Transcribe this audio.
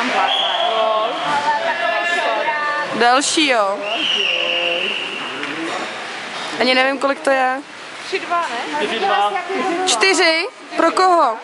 tam plácne. Další, jo. Ani nevím, kolik to je. Tři, dva, ne? Čtyři? Pro koho?